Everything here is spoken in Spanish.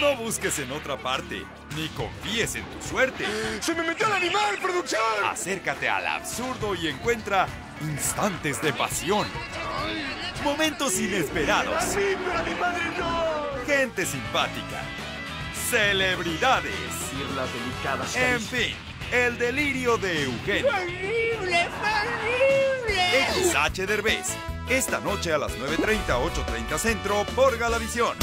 No busques en otra parte, ni confíes en tu suerte. ¡Se me metió el animal, producción! Acércate al absurdo y encuentra instantes de pasión. Momentos inesperados. ¡Sí, pero mi madre no! Gente simpática. Celebridades. las delicadas En fin, el delirio de Eugenio. ¡Horrible, horrible! XH Derbez. Esta noche a las 9.30, 8.30 Centro por Galavisión.